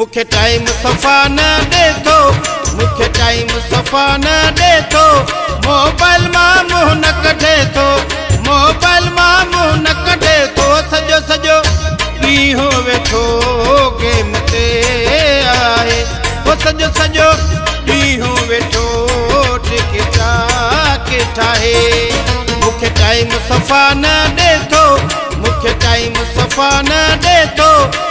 مون کي ٽائيم صفا نه ڏي ٿو مون کي ٽائيم صفا نه ڏي ٿو موبائل مان منهن نه ڪڍي ٿو موبائل مان منهن نه ڪڍي ٿو سڄو سڄو ڏينهن ويٺو گيم تي آهي هو سڄو سڄو ڏينهن ويٺو ٽڪٽا ٺاهي. مون کي ٽائيم صفا نه ڏي ٿو مون کي ٽائيم صفا نه ڏي ٿو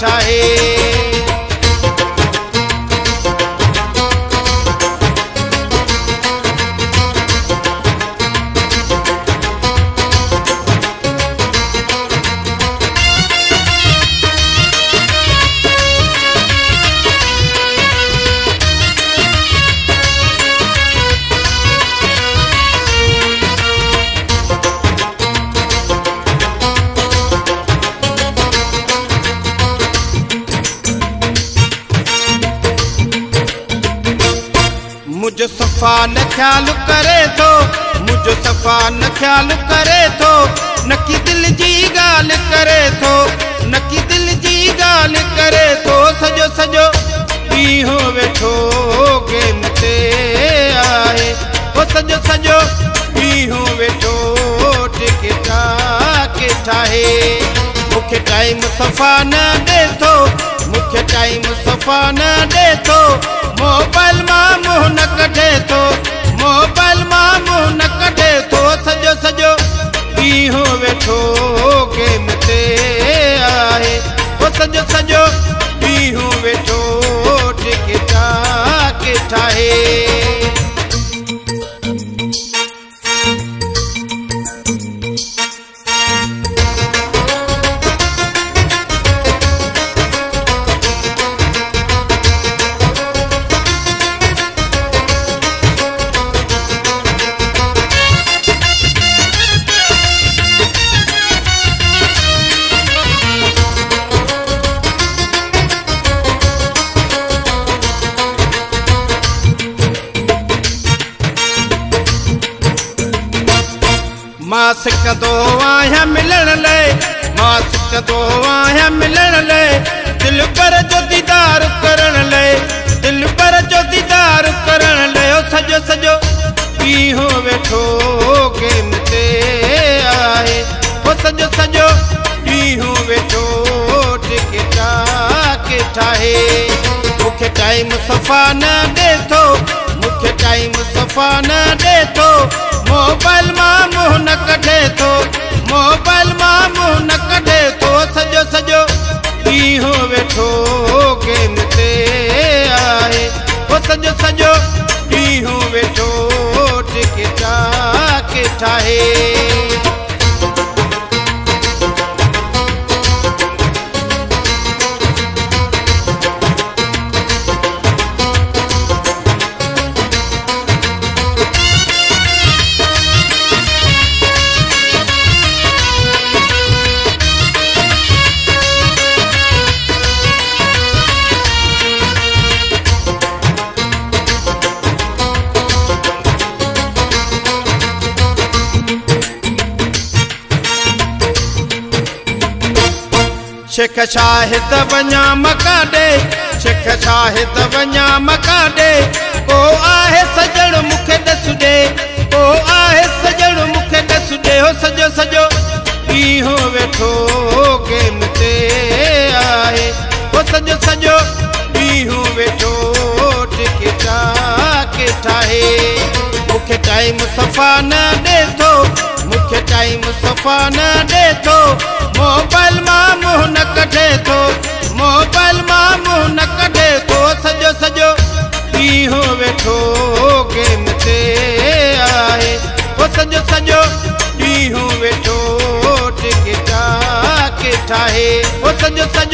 के ठाहे صفا نه خيال ڪري ٿو منهنجو صفا نه خيال ڪري ٿو نه ڪه دل جي ڳالهه ڪري ٿو نه ڪه دل جي ڳالهه ڪري ٿو سڄو سڄو ڏينهن ويٺو گيم تي آهي. هو سڄو سڄو ڏينهن ويٺو ٽڪٽا ڪي ٺاهي. مون کي ٽائيم صفا نه ڏي ٿو مون کي ٽائيم صفا نه ڏي ٿو موبائل مان نه ڪڍي ٿو. موبائل مان سڪندو آهيان ملڻ لاءِ مان سڪندو آهيان ملڻ لاءِ دل پر جو ديدار ڪرڻ لاءِ دل پر جو ديدار ڪرڻ لاءِ سڄو سڄو ڏينهن ويٺو گيم تي آهي او سڄو سڄو ڏينهن ويٺو ٽڪٽا ٺاهي مون کي ٽائيم صفا نه ڏي ٿو مون کي ٽائيم صفا نه ڏي ٿو موبائل ڪڍي ٿو. موبائل مان منهن نه ڪڍي ٿو. سڄو سڄو ويٺو گيم تي آهي. سڄو سڄو ويٺو ٺاهي شيخ شاهد وڃان مڪاڏي شيخ شاهد وڃان مڪاڏي ڪو آهي سجڻ مون کي ڏس ڏي. ڪو آهي سجڻ مون کي ڏس ڏي. هو سڄو سڄو ڏينهن ويٺو گيم تي آهي. هو سڄو سڄو ڏينهن ويٺو مون کي ٽائيم صفا نه ڏي ٿو. مون کي ٽائيم صفا نه ڏي ٿو سڄو ڏينهن ويٺو ڪي سڄو سڄو